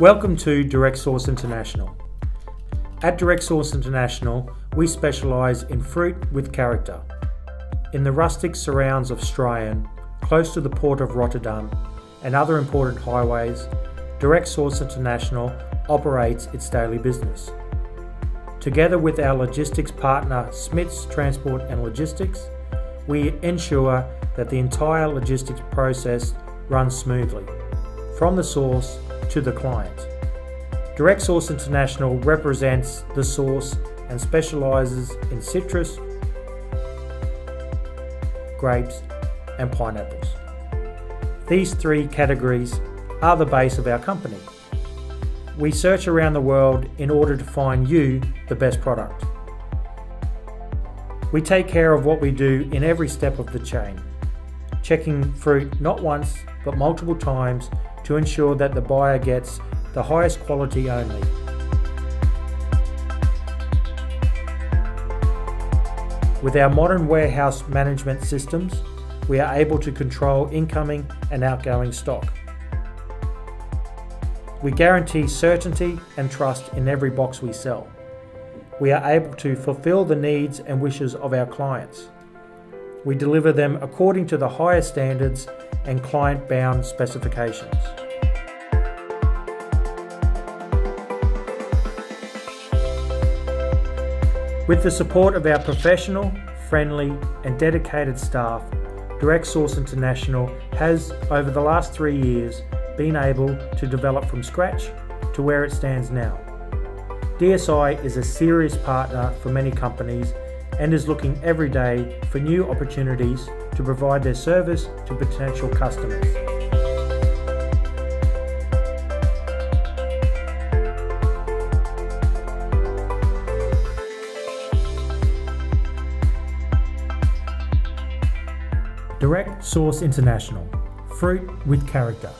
Welcome to Direct Source International. At Direct Source International, we specialise in fruit with character. In the rustic surrounds of Strijen, close to the port of Rotterdam and other important highways, Direct Source International operates its daily business. Together with our logistics partner Smits Transport and Logistics, we ensure that the entire logistics process runs smoothly, from the source to the client. Direct Source International represents the source and specialises in citrus, grapes, and pineapples. These three categories are the base of our company. We search around the world in order to find you the best product. We take care of what we do in every step of the chain, checking fruit not once but multiple times to ensure that the buyer gets the highest quality only. With our modern warehouse management systems, we are able to control incoming and outgoing stock. We guarantee certainty and trust in every box we sell. We are able to fulfill the needs and wishes of our clients. We deliver them according to the highest standards and client bound specifications. With the support of our professional, friendly, and dedicated staff, Direct Source International has, over the last three years, been able to develop from scratch to where it stands now. DSI is a serious partner for many companies and is looking every day for new opportunities to provide their service to potential customers. Direct Source International Fruit with Character.